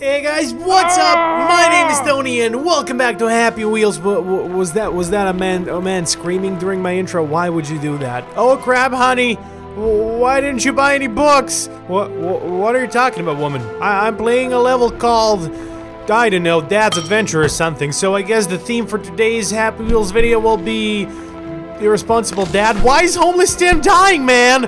Hey guys, what's up? My name is ah. Tony, and welcome back to Happy Wheels. W was that was that a man a man screaming during my intro? Why would you do that? Oh crap, honey! Why didn't you buy any books? What what, what are you talking about, woman? I, I'm playing a level called I don't know, Dad's Adventure or something. So I guess the theme for today's Happy Wheels video will be irresponsible dad. Why is homeless Tim dying, man?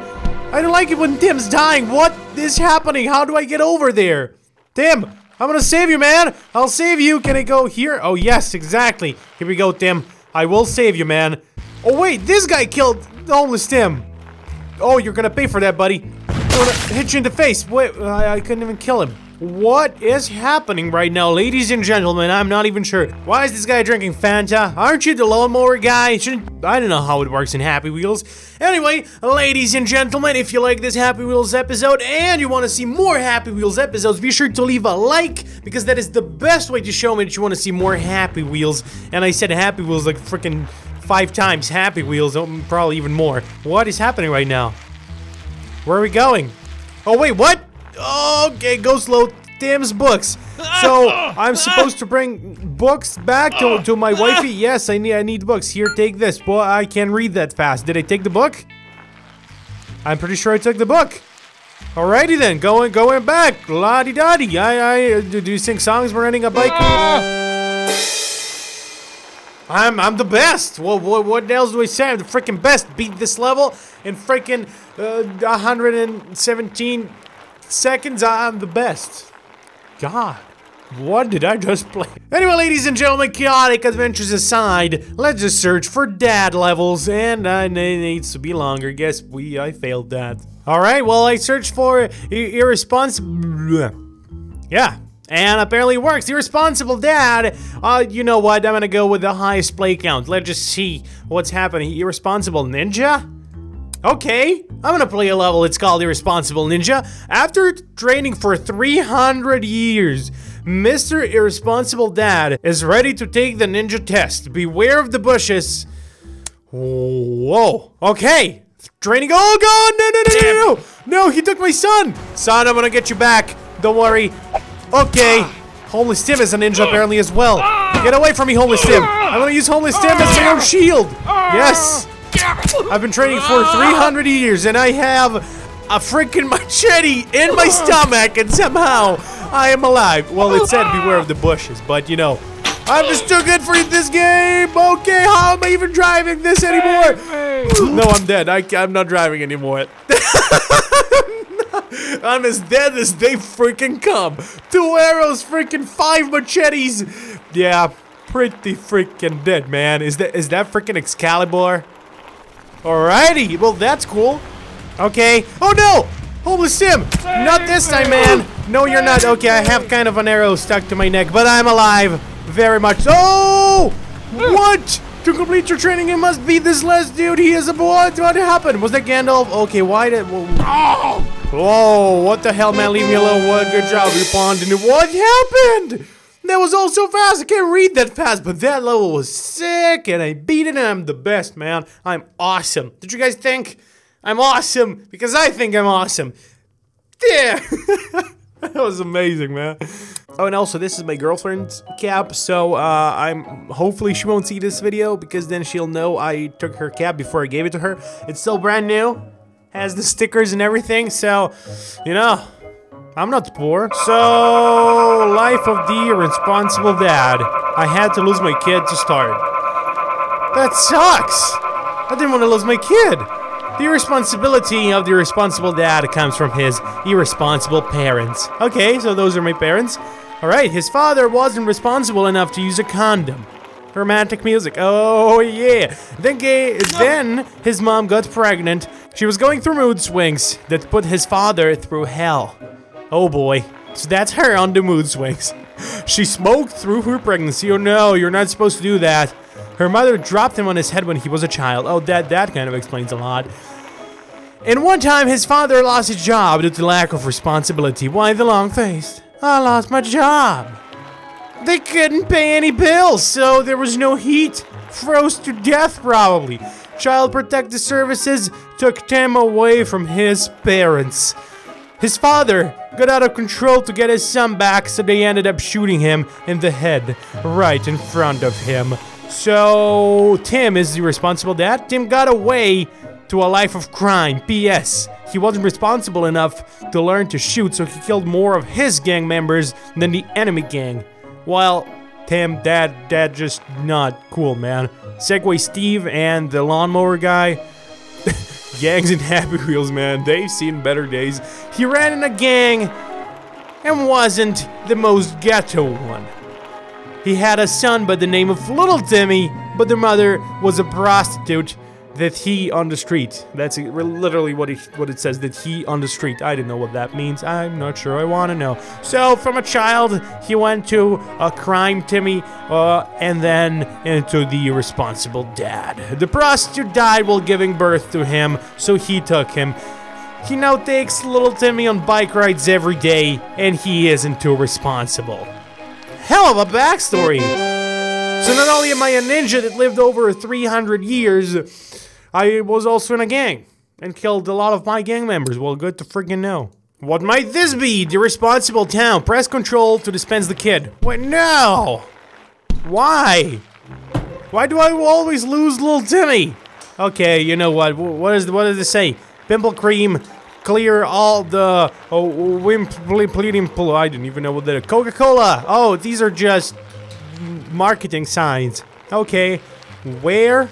I don't like it when Tim's dying. What is happening? How do I get over there? Tim, I'm gonna save you, man. I'll save you. Can I go here? Oh, yes, exactly. Here we go, Tim. I will save you, man. Oh, wait, this guy killed the homeless Tim. Oh, you're gonna pay for that, buddy. I'm gonna hit you in the face. Wait, I, I couldn't even kill him. What is happening right now, ladies and gentlemen? I'm not even sure. Why is this guy drinking Fanta? Aren't you the lawnmower guy? Shouldn't I don't know how it works in Happy Wheels. Anyway, ladies and gentlemen, if you like this Happy Wheels episode and you want to see more Happy Wheels episodes, be sure to leave a like because that is the best way to show me that you want to see more Happy Wheels. And I said Happy Wheels like freaking five times. Happy Wheels, oh, probably even more. What is happening right now? Where are we going? Oh wait, what? Okay, go slow. Tim's books. So I'm supposed to bring books back to, to my wifey. Yes, I need I need books. Here, take this. Boy, I can read that fast. Did I take the book? I'm pretty sure I took the book. Alrighty then, going going back. La di da di. I I do you sing songs when riding a bike? I'm I'm the best. What what what else do I say? I'm the freaking best. Beat this level in freaking uh, 117 seconds. I'm the best. God. What did I just play? Anyway, ladies and gentlemen, chaotic adventures aside, let's just search for dad levels, and uh, it needs to be longer. Guess we, I failed that. All right, well, I searched for irresponsible. Yeah, and apparently works. Irresponsible dad. Uh, you know what? I'm gonna go with the highest play count. Let's just see what's happening. Irresponsible ninja? Okay, I'm gonna play a level. It's called Irresponsible Ninja. After training for 300 years, Mr. Irresponsible Dad is ready to take the ninja test. Beware of the bushes. Whoa. Okay. Training. Oh, God. No, no, no, no, no. No, he took my son. Son, I'm gonna get you back. Don't worry. Okay. Homeless Tim is a ninja apparently as well. Get away from me, Homeless Tim. I'm gonna use Homeless Tim as my own shield. Yes. I've been training for 300 years and I have a freaking machete in my stomach and somehow I am alive. Well, it said beware of the bushes, but you know, I'm just too good for this game. Okay, how am I even driving this anymore? No, I'm dead. I, I'm not driving anymore. I'm as dead as they freaking come. Two arrows, freaking five machetes. Yeah, pretty freaking dead, man. Is that is that freaking Excalibur? Alrighty, well that's cool. Okay. Oh no! Oh, Homeless Sim! Not this time, man! No, you're not. Okay, I have kind of an arrow stuck to my neck, but I'm alive. Very much. Oh! What? To complete your training, you must beat this last dude. He is a boy. What happened? Was that Gandalf? Okay, why did... Oh! Whoa, what the hell, man? Leave me alone. What? Good job, you pawned. What happened? That was all so fast. I can't read that fast, but that level was sick, and I beat it, and I'm the best, man. I'm awesome. Did you guys think I'm awesome? Because I think I'm awesome. Yeah. that was amazing, man. Oh, and also, this is my girlfriend's cap, so uh, I'm hopefully she won't see this video because then she'll know I took her cap before I gave it to her. It's still brand new, has the stickers and everything, so, you know, I'm not poor. So, life of the irresponsible dad. I had to lose my kid to start. That sucks! I didn't want to lose my kid. The irresponsibility of the irresponsible dad comes from his irresponsible parents. Okay, so those are my parents. Alright, his father wasn't responsible enough to use a condom. Romantic music. Oh yeah. Then gay, then his mom got pregnant. She was going through mood swings that put his father through hell. Oh boy. So that's her on the mood swings. She smoked through her pregnancy. Oh no, you're not supposed to do that. Her mother dropped him on his head when he was a child. Oh, that that kind of explains a lot. And one time, his father lost his job due to lack of responsibility. Why the long face? I lost my job. They couldn't pay any bills, so there was no heat. Froze to death, probably. Child Protective Services took Tim away from his parents. His father got out of control to get his son back, so they ended up shooting him in the head right in front of him. So, Tim is the responsible dad. Tim got away to a life of crime. P.S. He wasn't responsible enough to learn to shoot, so he killed more of his gang members than the enemy gang. While Tim, dad, dad, just not cool, man. Segway Steve and the lawnmower guy. Gangs and Happy Wheels, man. They've seen better days. He ran in a gang and wasn't the most ghetto one. He had a son by the name of Little Timmy, but the mother was a prostitute that he on the street. That's literally what, he, what it says, that he on the street. I don't know what that means. I'm not sure I want to know. So, from a child, he went to a crime Timmy, uh, and then into the irresponsible dad. The prostitute died while giving birth to him, so he took him. He now takes little Timmy on bike rides every day, and he isn't too responsible. Hell of a backstory! So not only am I a ninja that lived over 300 years, I was also in a gang and killed a lot of my gang members. Well, good to freaking know. What might this be? The responsible town. Press control to dispense the kid. Wait, no! Why? Why do I always lose little Timmy? Okay, you know what? What is what does it say? Pimple cream, clear all the oh, wim pleading pull. I didn't even know what that. Coca-Cola. Oh, these are just marketing signs. Okay, where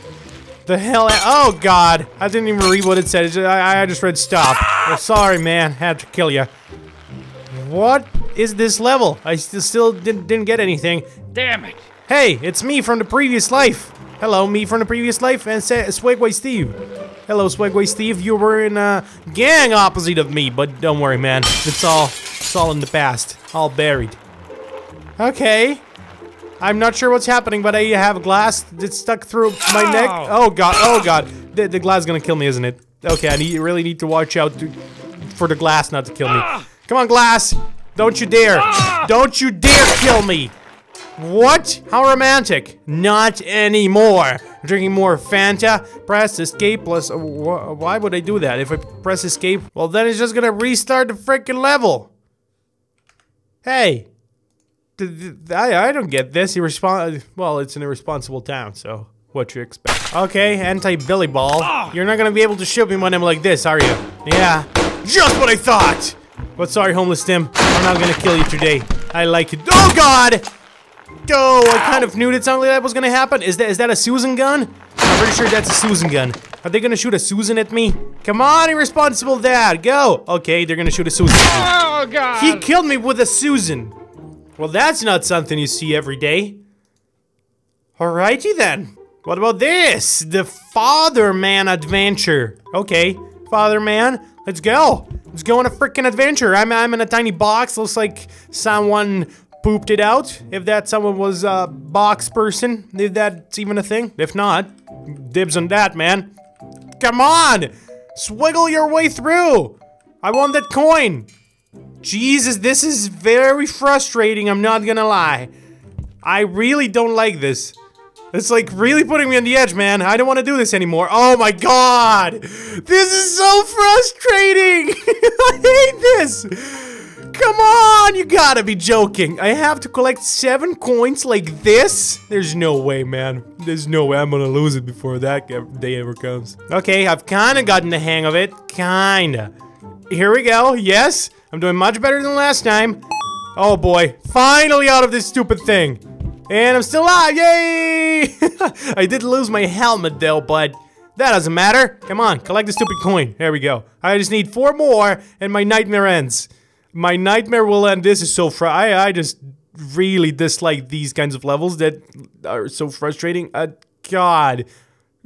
the hell? Oh God, I didn't even read what it said. I, I just read stop. Oh, sorry, man. Had to kill you. What is this level? I still, still didn't, didn't get anything. Damn it. Hey, it's me from the previous life. Hello, me from the previous life, and say, Swagway Steve. Hello, Swagway Steve. You were in a gang opposite of me, but don't worry, man. It's all, it's all in the past. All buried. Okay. I'm not sure what's happening, but I have glass that's stuck through my oh. neck. Oh god, oh god. The, the, glass is gonna kill me, isn't it? Okay, I need, really need to watch out to, for the glass not to kill me. Ah. Come on, glass! Don't you dare! Ah. Don't you dare kill me! What? How romantic. Not anymore. Drinking more Fanta. Press escape plus... Uh, wh why would I do that? If I press escape, well then it's just gonna restart the freaking level. Hey, I, I don't get this. Irrespon well, it's an irresponsible town, so what you expect. Okay, anti-Billy Ball. Ah! You're not gonna be able to shoot me when I'm like this, are you? Yeah, just what I thought! But sorry, Homeless Tim. I'm not gonna kill you today. I like it. Oh, God! Oh, I kind of knew that something like that was gonna happen. Is that is that a Susan gun? I'm pretty sure that's a Susan gun. Are they gonna shoot a Susan at me? Come on, irresponsible dad, go! Okay, they're gonna shoot a Susan. Oh, God! He killed me with a Susan. Well, that's not something you see every day. Alrighty then. What about this? The Father Man adventure. Okay, Father Man, let's go. Let's go on a freaking adventure. I'm, I'm in a tiny box. Looks like someone pooped it out. If that someone was a box person, if that's even a thing. If not, dibs on that, man. Come on! Swiggle your way through! I want that coin! Jesus, this is very frustrating, I'm not gonna lie. I really don't like this. It's like really putting me on the edge, man. I don't want to do this anymore. Oh my god! This is so frustrating! I hate this! Come on, you gotta be joking. I have to collect seven coins like this? There's no way, man. There's no way I'm gonna lose it before that day ever comes. Okay, I've kinda gotten the hang of it. Kinda. Here we go. Yes. I'm doing much better than last time. Oh boy, finally out of this stupid thing. And I'm still alive, yay! I did lose my helmet though, but that doesn't matter. Come on, collect the stupid coin. There we go. I just need four more and my nightmare ends. My nightmare will end. This is so fr- I, I just really dislike these kinds of levels that are so frustrating. Uh, God.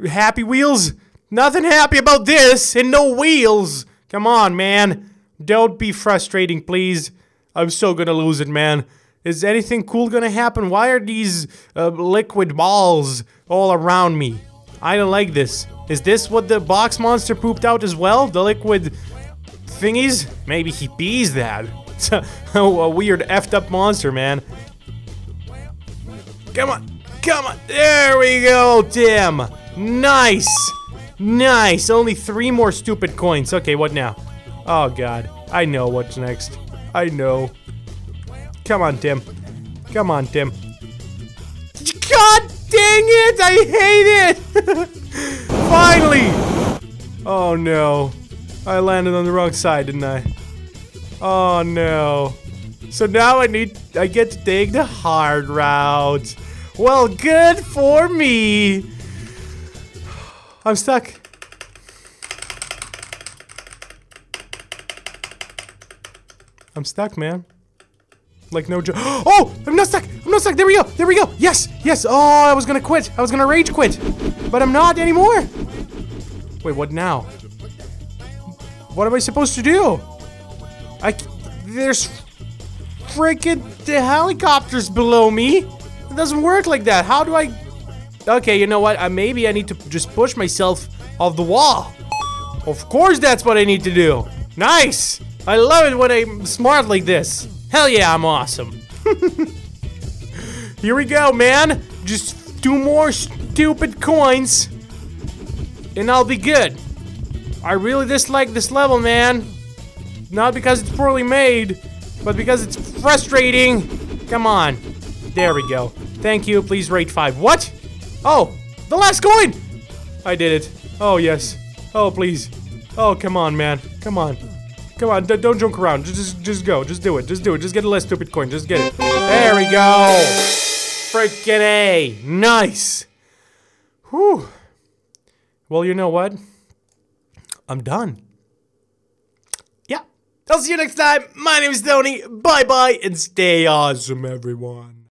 Happy wheels? Nothing happy about this and no wheels. Come on, man. Don't be frustrating, please. I'm so gonna lose it, man. Is anything cool gonna happen? Why are these uh, liquid balls all around me? I don't like this. Is this what the box monster pooped out as well? The liquid thingies? Maybe he bees that. It's a, a weird effed up monster, man. Come on. Come on. There we go, Tim. Nice. Nice. Only three more stupid coins. Okay, what now? Oh, God. I know what's next. I know. Come on, Tim. Come on, Tim. God dang it! I hate it! Finally! Oh no. I landed on the wrong side, didn't I? Oh no. So now I need, I get to take the hard route. Well, good for me. I'm stuck. I'm stuck, man. Like no joke. Oh, I'm not stuck. I'm not stuck. There we go. There we go. Yes, yes. Oh, I was gonna quit. I was gonna rage quit, but I'm not anymore. Wait, what now? What am I supposed to do? I there's freaking helicopters below me. It doesn't work like that. How do I? Okay, you know what? Uh, maybe I need to just push myself off the wall. Of course, that's what I need to do. Nice. I love it when I'm smart like this. Hell yeah, I'm awesome. Here we go, man. Just two more stupid coins. And I'll be good. I really dislike this level, man. Not because it's poorly made, but because it's frustrating. Come on. There we go. Thank you. Please rate 5. What? Oh, the last coin! I did it. Oh, yes. Oh, please. Oh, come on, man. Come on. Come on, don't joke around. Just, just, just go. Just do it. Just do it. Just get a less stupid coin. Just get it. There we go. Freaking A. Nice. Whew. Well, you know what? I'm done. Yeah. I'll see you next time. My name is Tony. Bye-bye and stay awesome, everyone.